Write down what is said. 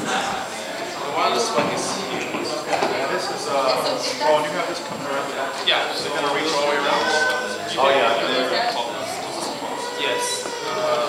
The wireless one is here. Yeah, this is, uh, oh, and you have this coming around. converter. Yeah, so It's gonna reach all the way around? Oh, yeah. Yes. Uh,